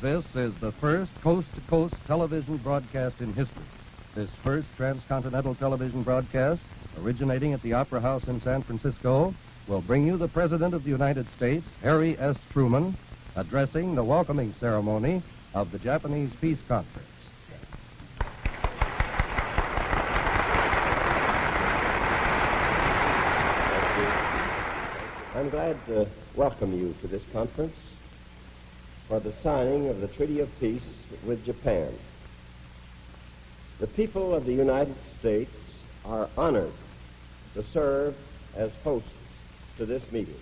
This is the first coast to coast television broadcast in history. This first transcontinental television broadcast, originating at the Opera House in San Francisco, will bring you the President of the United States, Harry S. Truman, addressing the welcoming ceremony of the Japanese Peace Conference. I'm glad to welcome you to this conference for the signing of the Treaty of Peace with Japan. The people of the United States are honored to serve as hosts to this meeting.